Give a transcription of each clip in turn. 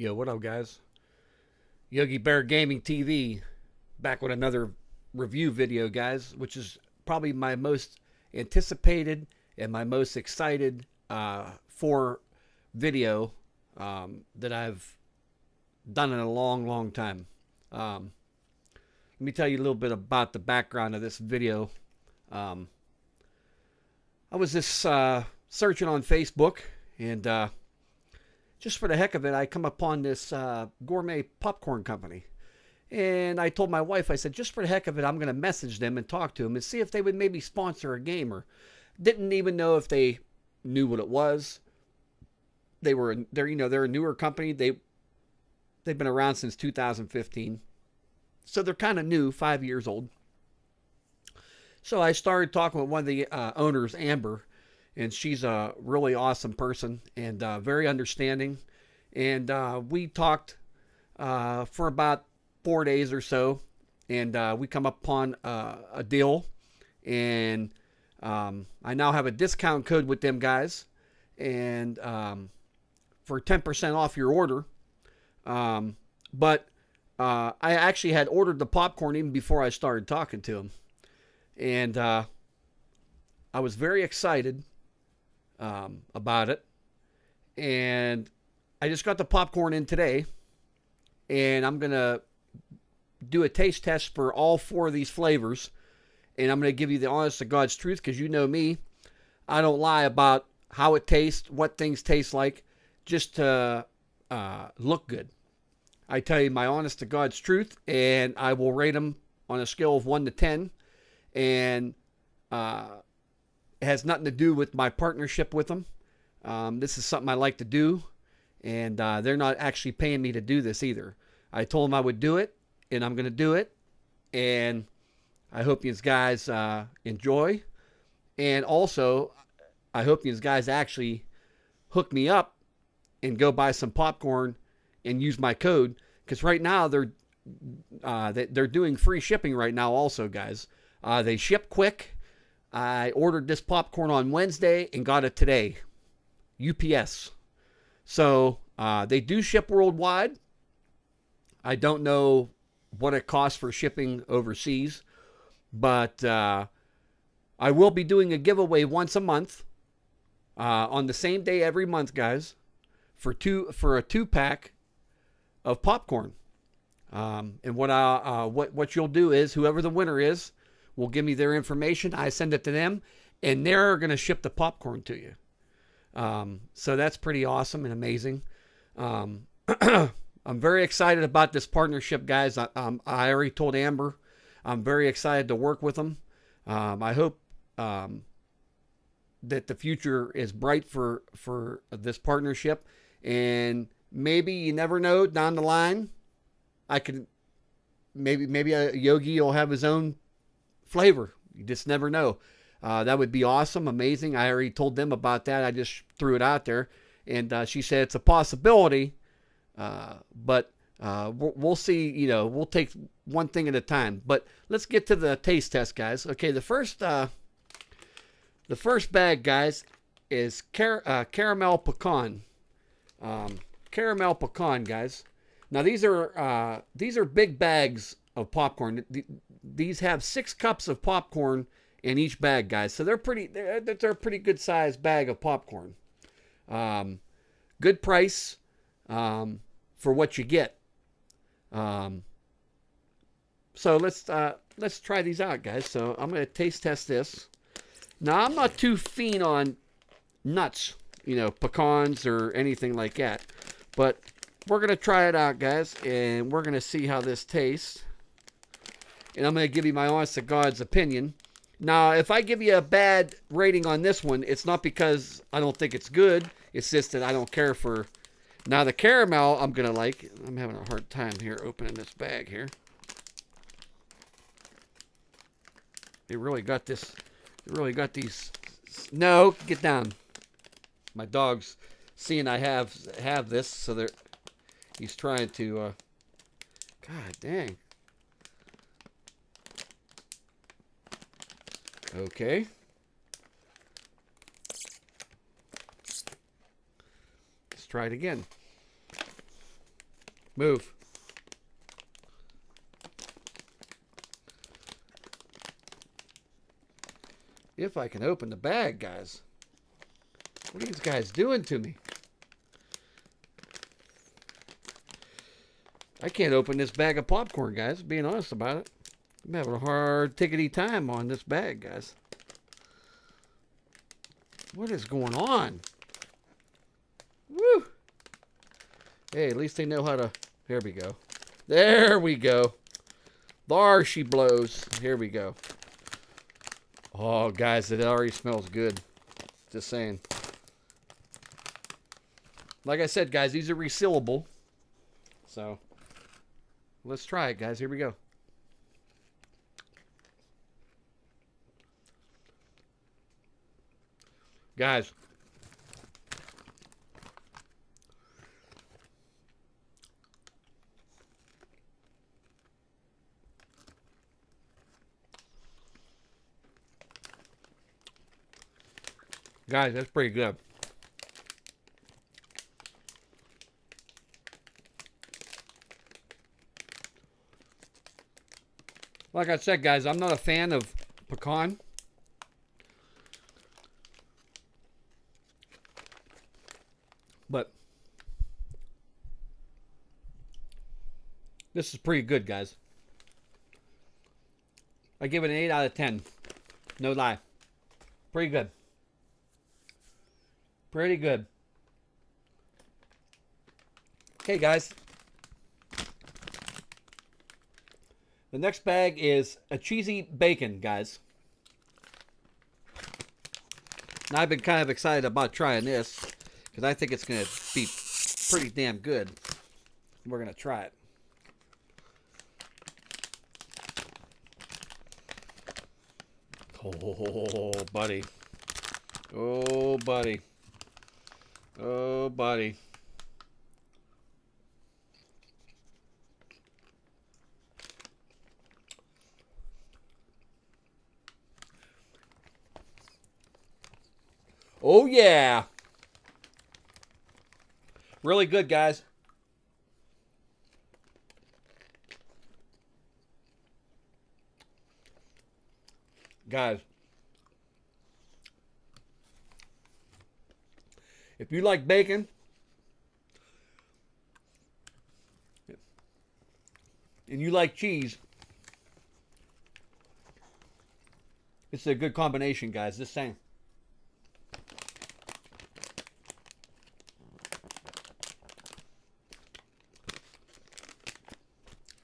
Yo, what up, guys? Yogi Bear Gaming TV back with another review video, guys, which is probably my most anticipated and my most excited uh, for video um, that I've done in a long, long time. Um, let me tell you a little bit about the background of this video. Um, I was just uh, searching on Facebook and uh, just for the heck of it, I come upon this uh, gourmet popcorn company. And I told my wife, I said, just for the heck of it, I'm going to message them and talk to them and see if they would maybe sponsor a game. Or didn't even know if they knew what it was. They were, they're, you know, they're a newer company. They, they've been around since 2015, so they're kind of new, five years old. So I started talking with one of the uh, owners, Amber, and she's a really awesome person and uh, very understanding. And uh, we talked uh, for about four days or so, and uh, we come upon uh, a deal. And um, I now have a discount code with them guys, and um, for ten percent off your order. Um, but uh, I actually had ordered the popcorn even before I started talking to them, and I was very excited um, about it. And I just got the popcorn in today, and I'm going to do a taste test for all four of these flavors. And I'm going to give you the honest to God's truth because you know me. I don't lie about how it tastes, what things taste like, just to uh, look good. I tell you my honest to God's truth, and I will rate them on a scale of 1 to 10. And uh, it has nothing to do with my partnership with them. Um, this is something I like to do, and uh, they're not actually paying me to do this either. I told them I would do it, and I'm going to do it, and I hope you guys uh, enjoy. And also, I hope you guys actually hook me up and go buy some popcorn and use my code because right now they're uh, they're doing free shipping right now. Also, guys, uh, they ship quick I ordered this popcorn on Wednesday and got it today. UPS. So uh, they do ship worldwide. I don't know what it costs for shipping overseas, but uh, I will be doing a giveaway once a month uh, on the same day every month, guys, for two for a two pack of popcorn. Um, and what I uh, what what you'll do is whoever the winner is, will give me their information. I send it to them, and they're going to ship the popcorn to you. Um, so that's pretty awesome and amazing. Um, I'm very excited about this partnership, guys. I, um, I, already told Amber I'm very excited to work with them. Um, I hope um, that the future is bright for for this partnership, and maybe you never know down the line. I could maybe maybe a Yogi will have his own flavor. You just never know. Uh, that would be awesome, amazing. I already told them about that. I just threw it out there, and uh, she said it's a possibility, uh, but uh, we'll, see. You know, we'll take one thing at a time. But let's get to the taste test, guys. Okay, the first uh, the first bag, guys, is car uh, caramel pecan. Um, caramel pecan, guys. Now these are these are big bags of popcorn these have six cups of popcorn in each bag, guys. So they're pretty. They're, they're a pretty good sized bag of popcorn. Um, good price um, for what you get. Um, so let's uh, let's try these out, guys. So I'm gonna taste test this. Now I'm not too keen on nuts, you know, pecans or anything like that, but we're gonna try it out, guys, and we're gonna see how this tastes and I'm going to give you my honest to God's opinion. Now, if I give you a bad rating on this one, it's not because I don't think it's good. It's just that I don't care for... Now, the caramel, I'm going to like... I'm having a hard time here opening this bag here. They really got this... They really got these... No, get down. My dog's seeing I have have this, so they're... He's trying to... Uh, God dang. Okay. Let's try it again. Move. If I can open the bag, guys. What are these guys doing to me? I can't open this bag of popcorn, guys, being honest about it. I'm having a hard tickety time on this bag, guys. What is going on? Woo! Hey, at least they know how to... There we go. There we go. There she blows. Here we go. Oh, guys, it already smells good. Just saying. Like I said, guys, these are resealable. So, let's try it, guys. Here we go. Guys. Guys, that's pretty good. Like I said, guys, I'm not a fan of pecan. But this is pretty good, guys. I give it an 8 out of 10. No lie. Pretty good. Pretty good. Okay, guys. The next bag is a cheesy bacon, guys. Now, I've been kind of excited about trying this because I think it's going to be pretty damn good. We're going to try it. Oh, buddy. Oh, buddy. Oh, buddy. Oh, yeah. Really good, guys. Guys. If you like bacon, and you like cheese, it's a good combination, guys. Just saying.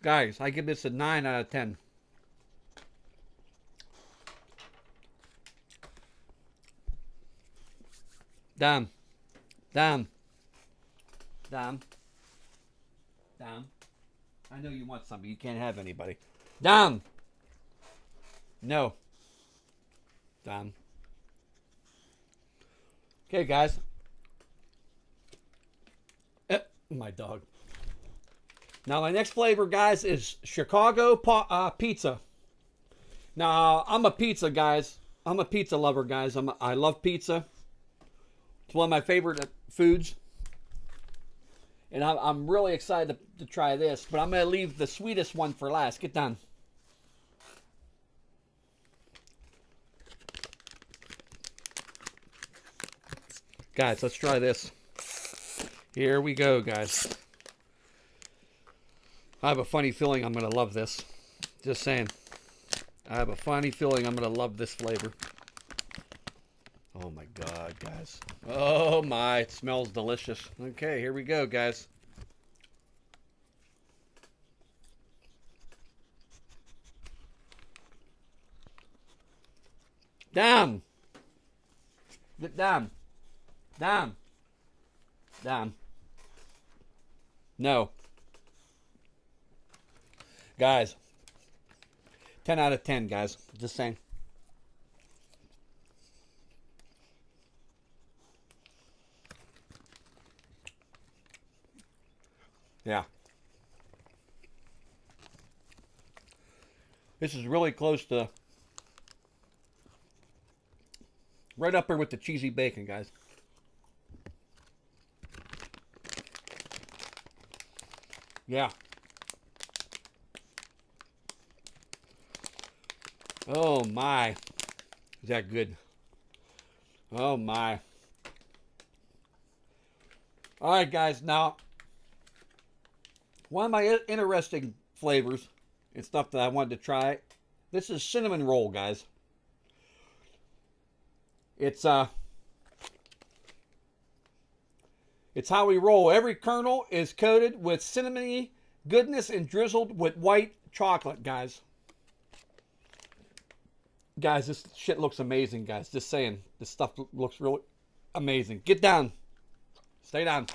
Guys, I give this a 9 out of 10. Damn. Damn. Damn. Damn. I know you want something. You can't have anybody. Damn. No. Damn. Okay, guys. Eh, my dog. Now, my next flavor, guys, is Chicago uh, pizza. Now, I'm a pizza, guys. I'm a pizza lover, guys. I'm a, I love pizza. It's one of my favorite uh, foods. And I'm, I'm really excited to, to try this, but I'm going to leave the sweetest one for last. Get done. Guys, let's try this. Here we go, guys. I have a funny feeling I'm going to love this. Just saying. I have a funny feeling I'm going to love this flavor. Oh my god, guys. Oh my, it smells delicious. Okay, here we go, guys. Damn! Down. Down. Down. No. Guys, 10 out of 10, guys. Just saying. Yeah. This is really close to right up there with the cheesy bacon, guys. Yeah. Oh my. Is that good? Oh my. All right, guys. Now, one of my interesting flavors and stuff that I wanted to try. This is cinnamon roll, guys. It's uh It's how we roll. Every kernel is coated with cinnamony goodness and drizzled with white chocolate, guys. Guys, this shit looks amazing, guys. Just saying. This stuff looks really amazing. Get down. Stay down.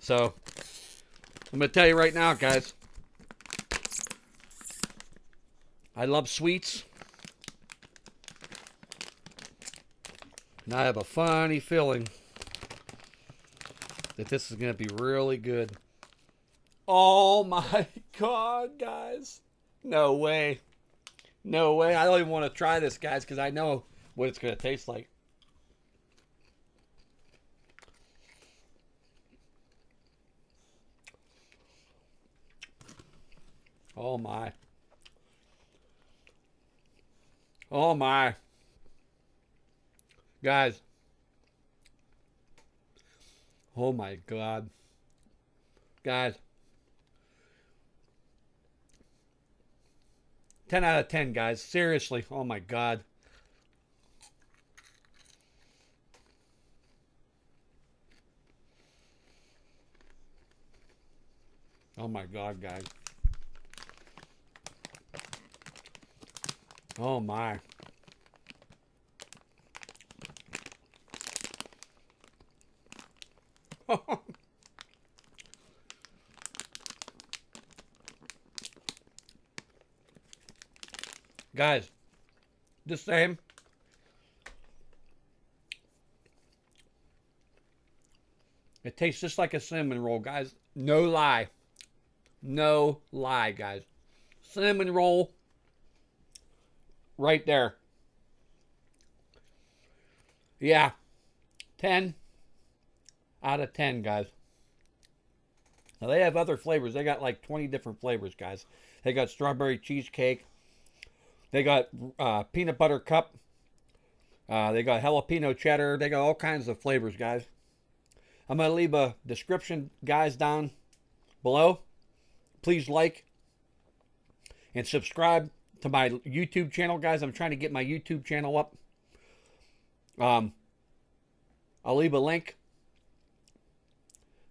So, I'm going to tell you right now, guys. I love sweets. And I have a funny feeling that this is going to be really good. Oh my god, guys. No way. No way. I don't even want to try this, guys, because I know what it's going to taste like. Oh my. Oh my. Guys, Oh my god. Guys. 10 out of 10, guys. Seriously. Oh my god. Oh my god, guys. Oh my. Guys, the same. It tastes just like a cinnamon roll, guys. No lie. No lie, guys. Cinnamon roll right there. Yeah. 10 out of 10, guys. Now, they have other flavors. They got like 20 different flavors, guys. They got strawberry cheesecake. They got uh, peanut butter cup. Uh, they got jalapeno cheddar. They got all kinds of flavors, guys. I'm going to leave a description, guys, down below. Please like and subscribe to my YouTube channel, guys. I'm trying to get my YouTube channel up. Um, I'll leave a link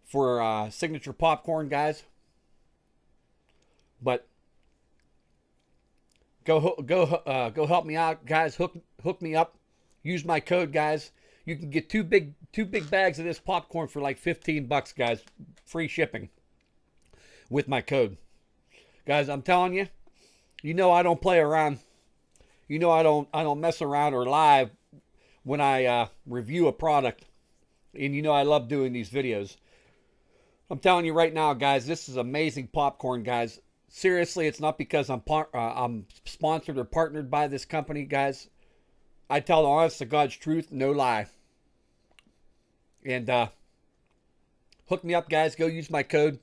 for uh, signature popcorn, guys. But go go uh, go help me out, guys. Hook hook me up. Use my code, guys. You can get two big two big bags of this popcorn for like 15 bucks, guys. Free shipping with my code. Guys, I'm telling you, you know I don't play around. You know I don't I don't mess around or lie when I uh, review a product. And you know I love doing these videos. I'm telling you right now, guys, this is amazing popcorn, guys. Seriously, it's not because I'm uh, I'm sponsored or partnered by this company, guys. I tell the honest to God's truth, no lie. And uh, hook me up, guys. Go use my code.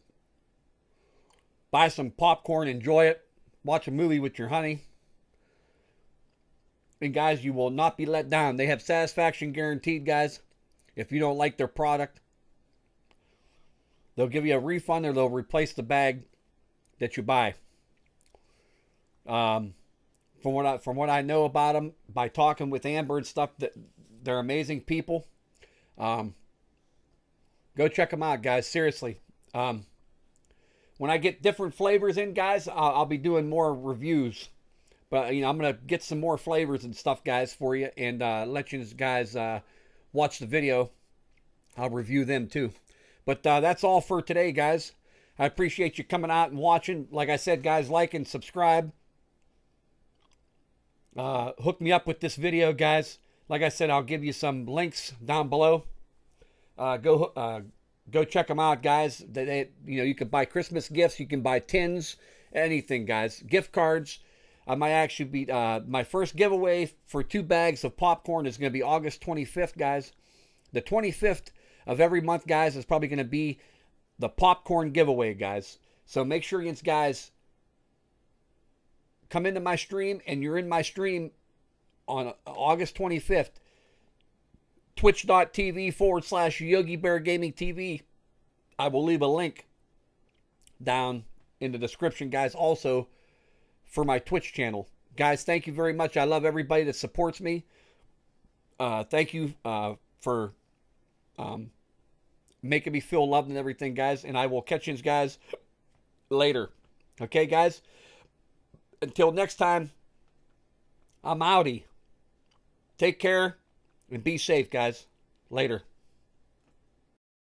Buy some popcorn, enjoy it. Watch a movie with your honey. And guys, you will not be let down. They have satisfaction guaranteed, guys. If you don't like their product, They'll give you a refund or they'll replace the bag that you buy. Um, from what I from what I know about them by talking with Amber and stuff, that they're amazing people. Um, go check them out, guys. Seriously. Um, when I get different flavors in, guys, I'll, I'll, be doing more reviews. But you know, I'm gonna get some more flavors and stuff, guys, for you, and uh, let you guys uh, watch the video. I'll review them too. But uh, that's all for today, guys. I appreciate you coming out and watching. Like I said, guys, like and subscribe. Uh, hook me up with this video, guys. Like I said, I'll give you some links down below. Uh, go uh, go check them out, guys. They, they, you know, you can buy Christmas gifts. You can buy tins, anything, guys. Gift cards. I might actually be uh, my first giveaway for two bags of popcorn is going to be August 25th, guys. The 25th of every month, guys, is probably going to be the popcorn giveaway, guys. So make sure you guys come into my stream and you're in my stream on August 25th. Twitch.tv forward slash Yogi Bear Gaming TV. I will leave a link down in the description, guys, also for my Twitch channel. Guys, thank you very much. I love everybody that supports me. Uh, thank you uh, for um, making me feel loved and everything, guys. And I will catch you guys later. Okay, guys? Until next time, I'm outie. Take care and be safe, guys. Later.